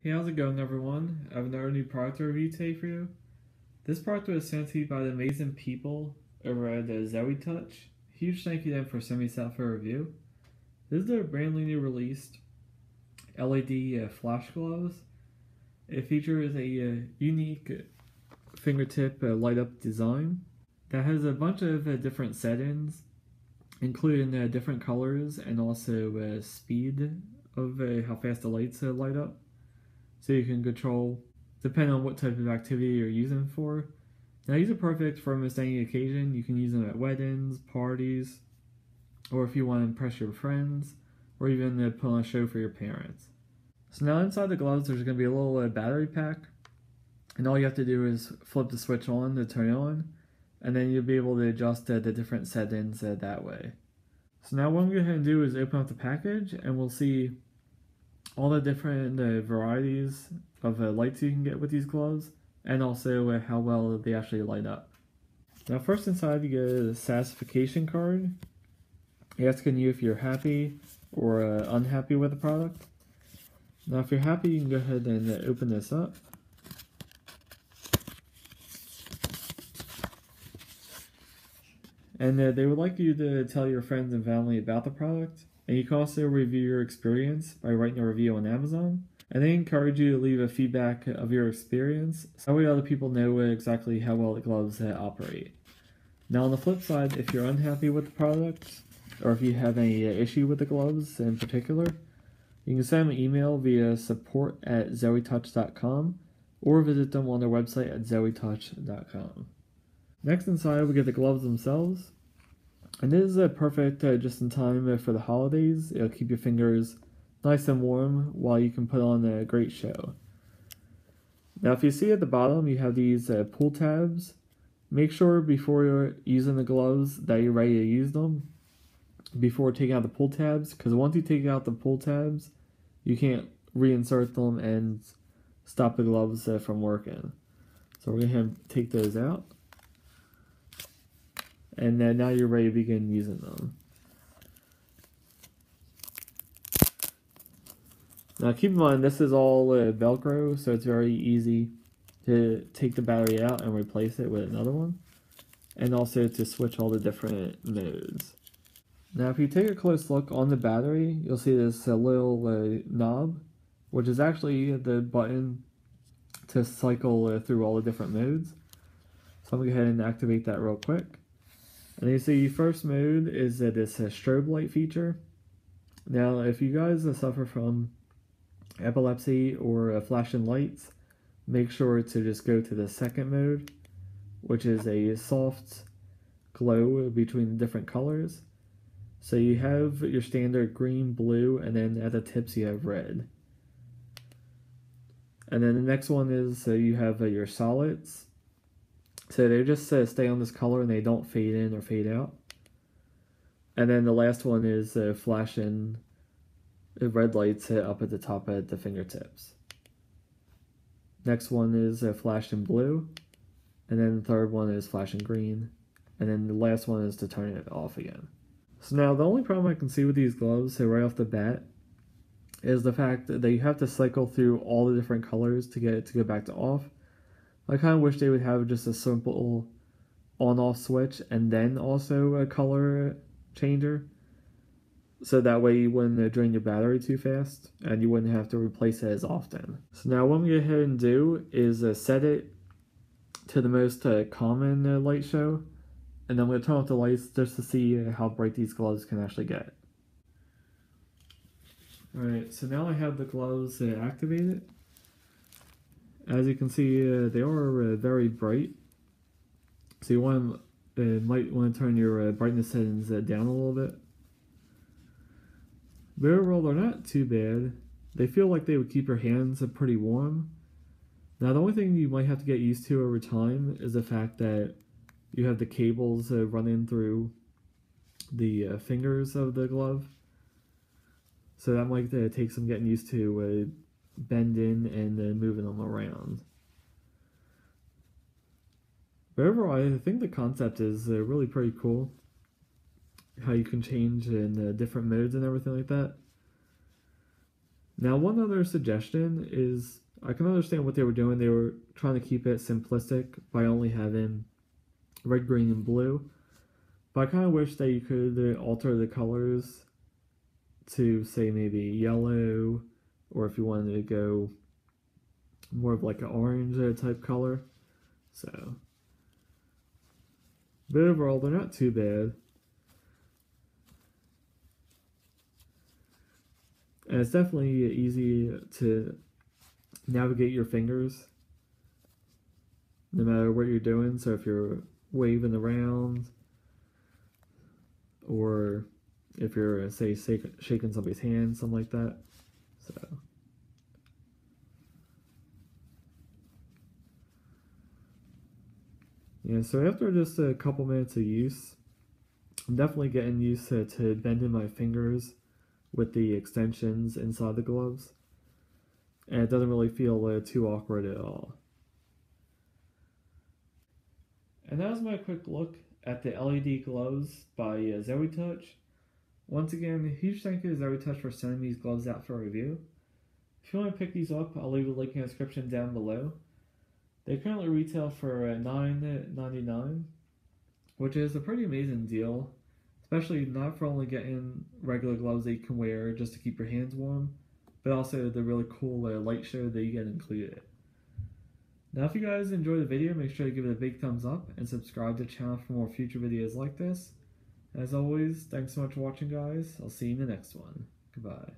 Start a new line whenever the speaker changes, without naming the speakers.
Hey, how's it going, everyone? I have another new product review today for you. This product was sent to me by the amazing people over at the Zoetouch. Huge thank you to them for sending this out for review. This is their brand new released LED uh, flash gloves. It features a uh, unique fingertip uh, light up design that has a bunch of uh, different settings, including uh, different colors and also speed of how fast the lights light up so you can control depending on what type of activity you're using for. Now these are perfect for almost any occasion. You can use them at weddings, parties, or if you want to impress your friends, or even to put on a show for your parents. So now inside the gloves there's going to be a little uh, battery pack, and all you have to do is flip the switch on to turn it on, and then you'll be able to adjust the different settings uh, that way. So now what I'm going to do is open up the package, and we'll see all the different uh, varieties of uh, lights you can get with these gloves, and also uh, how well they actually light up. Now first inside you get a satisfaction card, asking you if you're happy or uh, unhappy with the product. Now if you're happy you can go ahead and uh, open this up. And uh, they would like you to tell your friends and family about the product and you can also review your experience by writing a review on Amazon. And they encourage you to leave a feedback of your experience so that way other people know exactly how well the gloves operate. Now on the flip side, if you're unhappy with the product, or if you have any issue with the gloves in particular, you can send them an email via support at zoetouch.com or visit them on their website at zoetouch.com. Next inside we get the gloves themselves. And this is uh, perfect uh, just in time uh, for the holidays. It'll keep your fingers nice and warm while you can put on a great show. Now if you see at the bottom you have these uh, pull tabs. Make sure before you're using the gloves that you're ready to use them before taking out the pull tabs because once you take out the pull tabs you can't reinsert them and stop the gloves uh, from working. So we're going to take those out and then now you're ready to begin using them. Now keep in mind this is all uh, velcro so it's very easy to take the battery out and replace it with another one and also to switch all the different modes. Now if you take a close look on the battery you'll see this uh, little uh, knob which is actually the button to cycle uh, through all the different modes. So I'm going to go ahead and activate that real quick. And you see, first mode is that this uh, strobe light feature. Now, if you guys suffer from epilepsy or flashing lights, make sure to just go to the second mode, which is a soft glow between the different colors. So you have your standard green, blue, and then at the tips you have red. And then the next one is so you have uh, your solids, so they just uh, stay on this color and they don't fade in or fade out. And then the last one is uh, flashing red lights up at the top at the fingertips. Next one is uh, flashing blue. And then the third one is flashing green. And then the last one is to turn it off again. So now the only problem I can see with these gloves, so right off the bat, is the fact that you have to cycle through all the different colors to get it to go back to off. I kind of wish they would have just a simple on-off switch and then also a color changer. So that way you wouldn't drain your battery too fast and you wouldn't have to replace it as often. So now what I'm going to go ahead and do is uh, set it to the most uh, common uh, light show. And then I'm going to turn off the lights just to see uh, how bright these gloves can actually get. Alright, so now I have the gloves uh, activated. As you can see, uh, they are uh, very bright. So you want uh, might want to turn your uh, brightness settings uh, down a little bit. But overall, they're not too bad. They feel like they would keep your hands uh, pretty warm. Now, the only thing you might have to get used to over time is the fact that you have the cables running through the fingers of the glove. So that might take some getting used to bending and then moving them around. But overall, I think the concept is uh, really pretty cool. How you can change in uh, different modes and everything like that. Now, one other suggestion is I can understand what they were doing. They were trying to keep it simplistic by only having red, green, and blue. But I kind of wish that you could alter the colors to, say, maybe yellow, or if you wanted to go more of like an orange type color. So, but overall, they're not too bad. And it's definitely easy to navigate your fingers no matter what you're doing. So if you're waving around or if you're, say, shaking somebody's hand, something like that. So. Yeah, so after just a couple minutes of use, I'm definitely getting used to, to bending my fingers with the extensions inside the gloves. And it doesn't really feel uh, too awkward at all. And that was my quick look at the LED gloves by uh, Zoetouch. Once again, a huge thank you to Zoetouch for sending these gloves out for review. If you want to pick these up, I'll leave a link in the description down below. They currently retail for uh, $9.99, which is a pretty amazing deal especially not for only getting regular gloves that you can wear just to keep your hands warm, but also the really cool uh, light show that you get included. Now, if you guys enjoyed the video, make sure to give it a big thumbs up and subscribe to the channel for more future videos like this. As always, thanks so much for watching, guys. I'll see you in the next one. Goodbye.